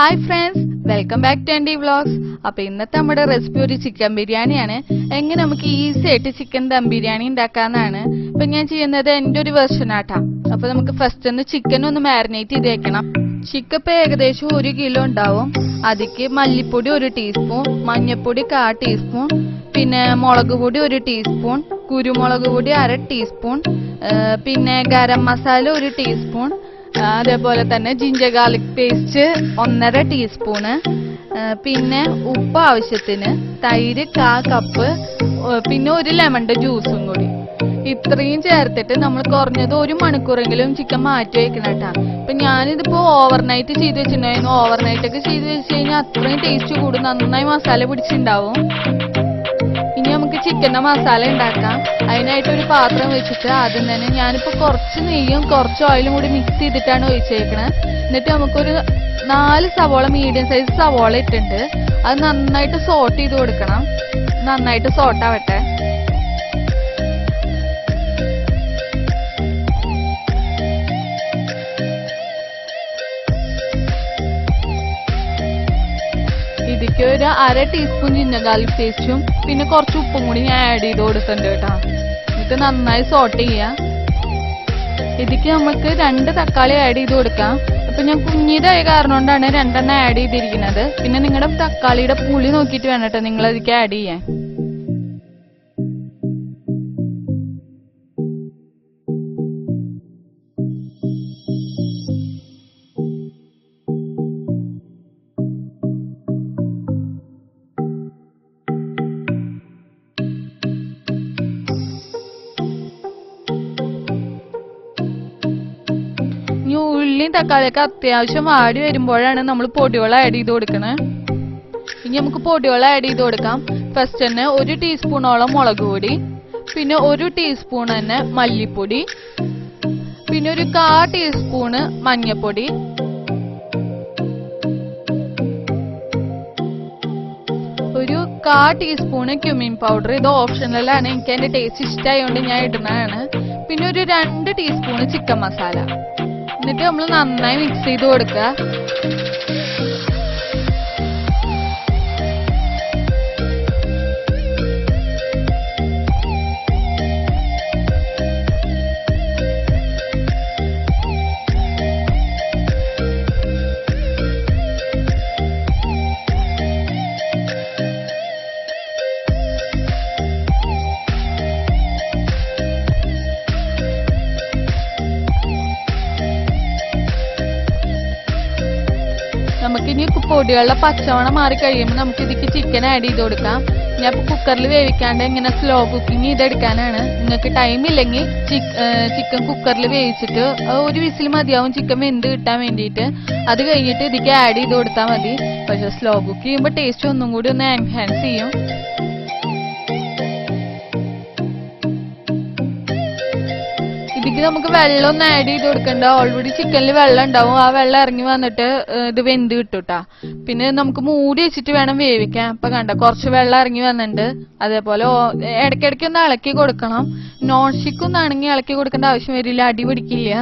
Hi friends welcome back to ND vlogs അപ്പൊ ഇന്നത്തെ നമ്മുടെ റെസിപ്പി ഒരു ചിക്കൻ ബിരിയാണിയാണ്. എങ്ങനെ നമുക്ക് ഈസി ആയിട്ട് ചിക്കൻ ദം ബിരിയാണി ഉണ്ടാക്കാന്നാണ്. ഇപ്പൊ ഞാൻ ചെയ്യുന്നത് എന്റെ ഒരു വെർഷൻ ആട്ടാ. അപ്പൊ നമുക്ക് ഫസ്റ്റ് ഒന്ന് ചിക്കൻ ഒന്ന് മാരിനേറ്റ് ചെയ്ത് വെക്കണം ചിക്കൻ ഇപ്പൊ ഏകദേശം ഒരു കിലോ ഉണ്ടാവും. അതിക്ക് മല്ലിപ്പൊടി ഒരു ടീസ്പൂൺ മഞ്ഞൾപ്പൊടി കാ ടീസ്പൂൺ പിന്നെ മുളക് പൊടി ഒരു ടീസ്പൂൺ കുരുമുളക് പൊടി അര ടീസ്പൂൺ പിന്നെ ഗരം മസാല ഒരു ടീസ്പൂൺ അതേപോലെ തന്നെ ജിഞ്ചർ ഗാർലിക് പേസ്റ്റ് ഒന്നര ടീസ്പൂണ് പിന്നെ ഉപ്പ് ആവശ്യത്തിന് തൈര് കാ കപ്പ് പിന്നെ ഒരു ലെമണിന്റെ ജ്യൂസും കൂടി. ഇത്രയും ചേർത്തിട്ട് നമ്മൾ കുറഞ്ഞത് ഒരു മണിക്കൂറെങ്കിലും ചിക്കൻ മാറ്റി വെക്കണം കേട്ടാ ഇപ്പൊ ഞാനിതിപ്പോ ഓവർനൈറ്റ് ചെയ്ത് വെച്ചിട്ടുണ്ടായിരുന്നു. ഓവർനൈറ്റ് ഒക്കെ ചെയ്ത് വെച്ച് കഴിഞ്ഞാൽ അത്രയും ടേസ്റ്റ് കൂടും. നന്നായി മസാല പിടിച്ചിട്ടുണ്ടാവും. ചിക്കന്റെ മസാല ഉണ്ടാക്കാം അതിനായിട്ട് ഒരു പാത്രം വെച്ചിട്ട് ആദ്യം തന്നെ ഞാനിപ്പോ കുറച്ച് നെയ്യും കുറച്ച് ഓയിലും കൂടി മിക്സ് ചെയ്തിട്ടാണ് ഒഴിച്ചേക്കണത് എന്നിട്ട് നമുക്കൊരു നാല് സവോള മീഡിയം സൈസ് സവോള ഇട്ടുണ്ട് അത് നന്നായിട്ട് സോട്ട് ചെയ്ത് കൊടുക്കണം. നന്നായിട്ട് സോട്ടാവട്ടെ ഇതിക്ക് ഒരു അര ടീസ്പൂൺ ഗാർലിക് പേസ്റ്റും പിന്നെ കുറച്ച് ഉപ്പും കൂടി ഞാൻ ആഡ് ചെയ്ത് കൊടുക്കുന്നുണ്ട് കേട്ടോ. എന്നിട്ട് നന്നായി സോട്ട് ചെയ്യാം. ഇതിക്ക് നമുക്ക് രണ്ട് തക്കാളി ആഡ് ചെയ്ത് കൊടുക്കാം. അപ്പൊ ഞാൻ കുഞ്ഞിതായ കാരണം കൊണ്ടാണ് രണ്ടെണ്ണം ആഡ് ചെയ്തിരിക്കുന്നത്. പിന്നെ നിങ്ങളുടെ തക്കാളിയുടെ പുളി നോക്കിയിട്ട് വേണം കേട്ടോ നിങ്ങൾ അതിക്ക് ആഡ് ചെയ്യാൻ. തക്കാളിയൊക്കെ അത്യാവശ്യം വാടി വരുമ്പോഴാണ് നമ്മൾ പൊടിവെള്ളം ആഡ് ചെയ്ത് കൊടുക്കണേ. ഇനി നമുക്ക് പൊടിവെള്ളം ആഡ് ചെയ്ത് കൊടുക്കാം. ഫസ്റ്റ് തന്നെ ഒരു ടീസ്പൂണോളം മുളക് പൊടി പിന്നെ ഒരു ടീസ്പൂൺ തന്നെ മല്ലിപ്പൊടി പിന്നെ ഒരു കാ ടീസ്പൂണ് മഞ്ഞപ്പൊടി. ഒരു കാ ടീസ്പൂണ് ക്യുമിൻ പൗഡർ ഇത് ഓപ്ഷണലാണ് എനിക്ക് അതിന്റെ ടേസ്റ്റ് ഇഷ്ടമായതുകൊണ്ട് ഞാൻ ഇടുന്നതാണ്. പിന്നെ ഒരു രണ്ട് ടീസ്പൂണ് ചിക്കൻ മസാല എന്നിട്ട് നമ്മൾ നന്നായി മിക്സ് ചെയ്ത് കൊടുക്കുക നമുക്കിനി പൊടികളുടെ പച്ചവണം മാറി കഴിയുമ്പോൾ നമുക്ക് ഇതിക്ക് ചിക്കൻ ആഡ് ചെയ്ത് കൊടുക്കാം. ഞാൻ കുക്കറിൽ വേവിക്കാണ്ട് ഇങ്ങനെ സ്ലോ കുക്കിംഗ് ചെയ്തെടുക്കാനാണ് നിങ്ങൾക്ക് ടൈം ഇല്ലെങ്കിൽ ചിക്കൻ കുക്കറിൽ വേവിച്ചിട്ട് ഒരു വിസിൽ മതിയാവും ചിക്കൻ വെന്ത് കിട്ടാൻ വേണ്ടിയിട്ട്. അത് കഴിഞ്ഞിട്ട് ഇതിക്ക് ആഡ് ചെയ്ത് കൊടുത്താൽ മതി. പക്ഷെ സ്ലോ കുക്ക് ചെയ്യുമ്പോൾ ടേസ്റ്റ് ഒന്നും കൂടി ഒന്ന് എൻഹാൻസ് ചെയ്യും. ഇതിക്ക് നമുക്ക് വെള്ളം ഒന്ന് ആഡ് ചെയ്ത് കൊടുക്കണ്ട. ഓൾറെഡി ചിക്കനിൽ വെള്ളം ഉണ്ടാവും. ആ വെള്ളം ഇറങ്ങി വന്നിട്ട് ഇത് വെന്ത് കിട്ടൂട്ടാ. പിന്നെ നമുക്ക് മൂടി വെച്ചിട്ട് വേണം വേവിക്കാൻ. അപ്പൊ കണ്ട കുറച്ച് വെള്ളം ഇറങ്ങി വന്നിട്ടുണ്ട്. അതേപോലെ ഇടയ്ക്കിടയ്ക്ക് ഒന്ന് ഇളക്കി കൊടുക്കണം. നോൺ സ്റ്റിക്ക് ഒന്നാണെങ്കിൽ ഇളക്കി കൊടുക്കേണ്ട ആവശ്യം വരില്ല. അടി പിടിക്കില്ല.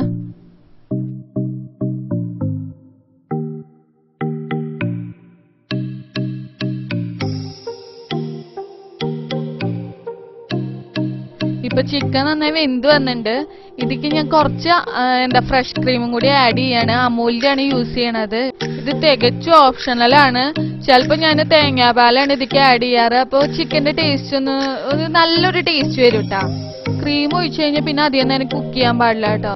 ഇപ്പൊ ചിക്കൻ നന്നായി വെന്ത് വന്നിട്ടുണ്ട്. ഇതിക്ക് ഞാൻ കുറച്ച് എന്താ ഫ്രഷ് ക്രീമും കൂടി ആഡ് ചെയ്യാണ്. അമൂലിന്റെയാണ് യൂസ് ചെയ്യണത്. ഇത് തികച്ചും ആണ്. ചിലപ്പോ ഞാൻ തേങ്ങാപാലാണ് ഇതിക്ക് ആഡ് ചെയ്യാറ്. അപ്പൊ ചിക്കന്റെ ടേസ്റ്റ് ഒന്ന് നല്ലൊരു ടേസ്റ്റ് വരും കേട്ടാ ക്രീം ഒഴിച്ചു കഴിഞ്ഞാൽ പിന്നെ അധികം തന്നെ കുക്ക് ചെയ്യാൻ പാടില്ല കേട്ടോ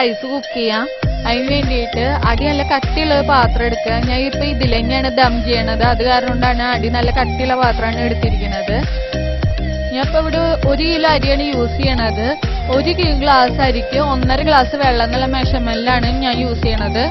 റൈസ് കുക്ക് ചെയ്യാം. അതിന് വേണ്ടിയിട്ട് അടി നല്ല കട്ടിയുള്ള പാത്രം എടുക്കുക. ഞാൻ ഇപ്പൊ ഇതിൽ തന്നെയാണ് ദം ചെയ്യണത്. അത് കാരണം കൊണ്ടാണ് അടി നല്ല കട്ടിയുള്ള പാത്രമാണ് എടുത്തിരിക്കുന്നത്. ഞാൻ ഇപ്പൊ ഇവിടെ ഒരു കിലോ അരിയാണ് യൂസ് ചെയ്യണത്. ഒരു ഗ്ലാസ് അരിക്ക് ഒന്നര ഗ്ലാസ് വെള്ളം എന്നുള്ള മെഷർമെന്റിലാണ് ഞാൻ യൂസ് ചെയ്യണത്.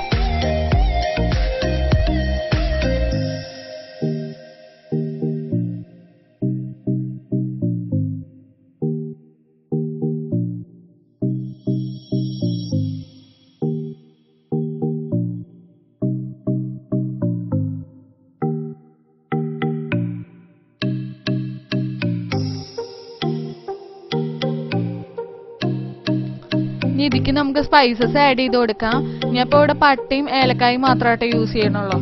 ഇനി ഇതിക്ക് നമുക്ക് സ്പൈസസ് ആഡ് ചെയ്ത് കൊടുക്കാം. ഇപ്പൊ ഇവിടെ പട്ടയും ഏലക്കായും മാത്രമായിട്ട് യൂസ് ചെയ്യണുള്ളൂ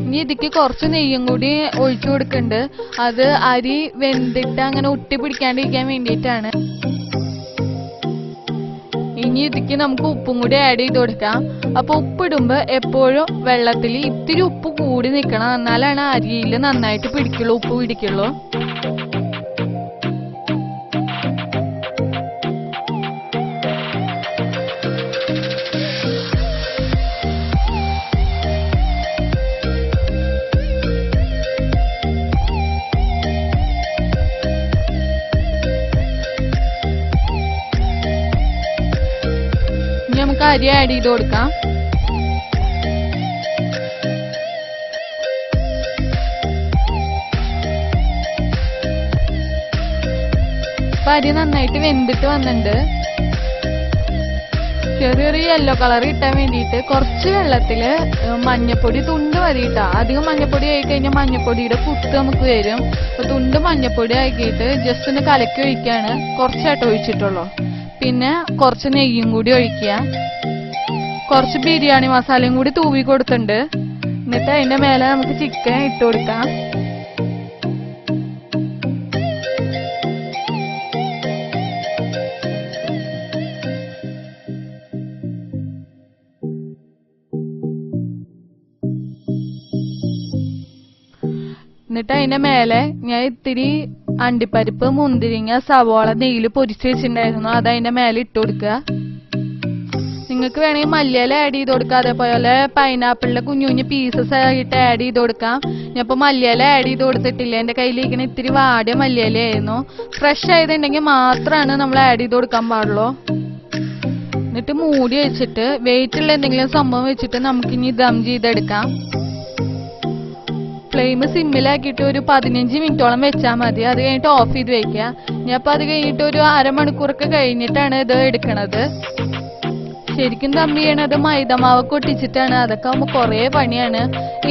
ഇനി ഇതിക്ക് കുറച്ച് നെയ്യും കൂടി ഒഴിച്ചു കൊടുക്കുന്നുണ്ട് അത് അരി വെന്തിട്ട് അങ്ങനെ ഒട്ടി പിടിക്കാണ്ടിരിക്കാൻ വേണ്ടിയിട്ടാണ്. ഇനി ഇതിക്ക് നമുക്ക് ഉപ്പും കൂടി ആഡ് ചെയ്ത് കൊടുക്കാം. അപ്പൊ ഉപ്പിടുമ്പോ എപ്പോഴും വെള്ളത്തിൽ ഇത്തിരി ഉപ്പ് കൂടി നിൽക്കണം എന്നാലാണ് അരിയിൽ നന്നായിട്ട് പിടിക്കുള്ളൂ ഉപ്പ് പിടിക്കുള്ളൂ. അരി ആഡ് ചെയ്ത് കൊടുക്കാം. അപ്പൊ അരി നന്നായിട്ട് വെന്തിട്ട് വന്നിട്ടുണ്ട്. ചെറിയൊരു യെല്ലോ കളർ കിട്ടാൻ വേണ്ടിയിട്ട് കുറച്ച് വെള്ളത്തിൽ മഞ്ഞപ്പൊടി തുണ്ട് മതി അധികം മഞ്ഞപ്പൊടി ആയി കഴിഞ്ഞാൽ മഞ്ഞപ്പൊടിയുടെ കുത്ത് നമുക്ക് വരും. അപ്പൊ തുണ്ട് മഞ്ഞപ്പൊടി ആക്കിയിട്ട് ജസ്റ്റ് ഒന്ന് കലക്കി ഒഴിക്കാണ്. കുറച്ചായിട്ട് ഒഴിച്ചിട്ടുള്ളൂ. പിന്നെ കുറച്ച് നെയ്യും കൂടി ഒഴിക്കുക. കുറച്ച് ബിരിയാണി മസാലയും കൂടി തൂവി കൊടുത്തിട്ടുണ്ട്. എന്നിട്ട് അതിന്റെ മേലെ നമുക്ക് ചിക്കൻ ഇട്ട് കൊടുക്കാം. എന്നിട്ട് അതിന്റെ മേലെ ഞാൻ ഇത്തിരി അണ്ടിപ്പരിപ്പ് മുന്തിരിങ്ങ സവോള നെയ്യിൽ പൊരിച്ച് വെച്ചിട്ടുണ്ടായിരുന്നു. അത് അതിന്റെ മേലെ ഇട്ട് കൊടുക്കുക. നിങ്ങൾക്ക് വേണമെങ്കിൽ മല്ലിയില ആഡ് ചെയ്ത് കൊടുക്കാം അതേപോലെ പൈനാപ്പിളിന്റെ കുഞ്ഞു കുഞ്ഞു പീസസ് ആയിട്ട് ആഡ് ചെയ്ത് കൊടുക്കാം. ഞാൻ മല്ലിയില ആഡ് ചെയ്ത് കൊടുത്തിട്ടില്ല? എന്റെ കയ്യിലിരിക്കുന്ന ഇത്തിരി വാടിയ മല്ലിയിലയായിരുന്നു. ഫ്രഷ് ആയതുണ്ടെങ്കിൽ മാത്രമാണ് നമ്മൾ ആഡ് ചെയ്ത് കൊടുക്കാൻ പാടുള്ളൂ. എന്നിട്ട് മൂടി വെച്ചിട്ട് വെയിറ്റുള്ള എന്തെങ്കിലും സംഭവം വെച്ചിട്ട് നമുക്കിനി ദം ചെയ്തെടുക്കാം. ഫ്ലെയിം സിമ്മിലാക്കിയിട്ട് ഒരു പതിനഞ്ച് മിനിറ്റോളം വെച്ചാൽ മതി. അത് കഴിഞ്ഞിട്ട് ഓഫ് ചെയ്ത് വെക്കുക. ഞാൻ അപ്പൊ അത് കഴിഞ്ഞിട്ട് ഒരു അരമണിക്കൂറൊക്കെ കഴിഞ്ഞിട്ടാണ് ഇത് എടുക്കണത്. ശരിക്കും ദം ചെയ്യണത് മൈദമാവ് കൊട്ടിച്ചിട്ടാണ്. അതൊക്കെ ആകുമ്പോൾ കുറേ പണിയാണ്.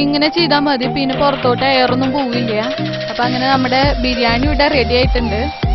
ഇങ്ങനെ ചെയ്താൽ മതി. പിന്നെ പുറത്തോട്ട് എയറൊന്നും പോവില്ല. അപ്പൊ അങ്ങനെ നമ്മുടെ ബിരിയാണി ഇവിടെ റെഡി ആയിട്ടുണ്ട്.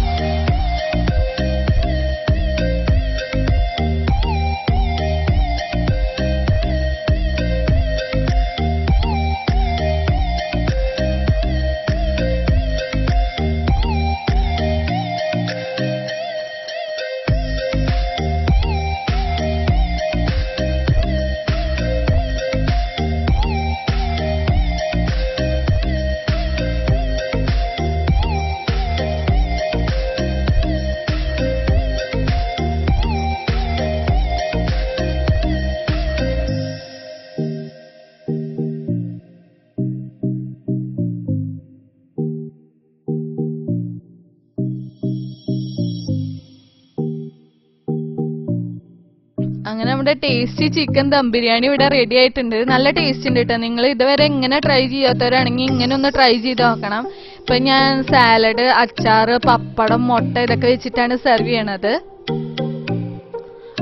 നമ്മുടെ ടേസ്റ്റി ചിക്കൻ ദം ബിരിയാണി ഇവിടെ റെഡി ആയിട്ടുണ്ട്. നല്ല ടേസ്റ്റ് ഉണ്ട് കേട്ടോ നിങ്ങൾ ഇതുവരെ എങ്ങനെ ട്രൈ ചെയ്യാത്തവരാണെങ്കിൽ ഇങ്ങനെ ഒന്ന് ട്രൈ ചെയ്ത് നോക്കണം. ഇപ്പൊ ഞാൻ സാലഡ് അച്ചാറ് പപ്പടം മുട്ട ഇതൊക്കെ വെച്ചിട്ടാണ് സെർവ് ചെയ്യണത്.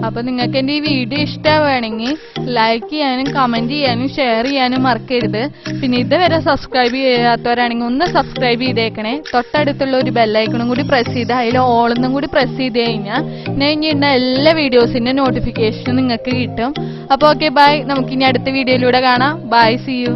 അപ്പൊ നിങ്ങൾക്ക് എന്റെ ഈ വീഡിയോ ഇഷ്ടമാണെങ്കിൽ ലൈക്ക് ചെയ്യാനും കമന്റ് ചെയ്യാനും ഷെയർ ചെയ്യാനും മറക്കരുത്. പിന്നെ ഇതുവരെ സബ്സ്ക്രൈബ് ചെയ്യാത്തവരാണെങ്കിൽ ഒന്ന് സബ്സ്ക്രൈബ് ചെയ്തേക്കണേ. തൊട്ടടുത്തുള്ള ഒരു ബെല്ലൈക്കണും കൂടി പ്രസ് ചെയ്ത് അതിൽ ഓളൊന്നും കൂടി പ്രസ് ചെയ്ത് കഴിഞ്ഞാൽ ഞാൻ ഇന്ന എല്ലാ വീഡിയോസിന്റെ നോട്ടിഫിക്കേഷനും നിങ്ങൾക്ക് കിട്ടും. അപ്പൊ ഓക്കെ ബൈ നമുക്കിനി അടുത്ത വീഡിയോയിലൂടെ കാണാം. By C U